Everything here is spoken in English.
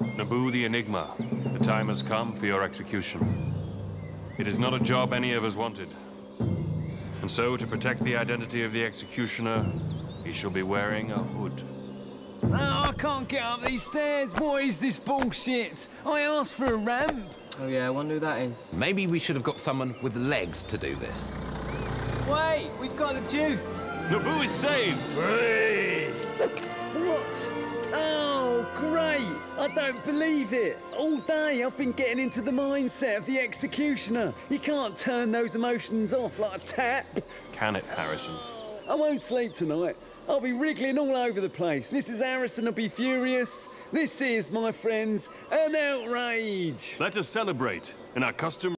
Naboo the Enigma, the time has come for your execution. It is not a job any of us wanted. And so, to protect the identity of the executioner, he shall be wearing a hood. Oh, I can't get up these stairs. What is this bullshit? I asked for a ramp. Oh yeah, I wonder who that is. Maybe we should have got someone with legs to do this. Wait, we've got the juice. Naboo is saved! What? Great! I don't believe it. All day I've been getting into the mindset of the executioner. You can't turn those emotions off like a tap. Can it, Harrison? I won't sleep tonight. I'll be wriggling all over the place. Mrs. Harrison will be furious. This is, my friends, an outrage. Let us celebrate in our custom.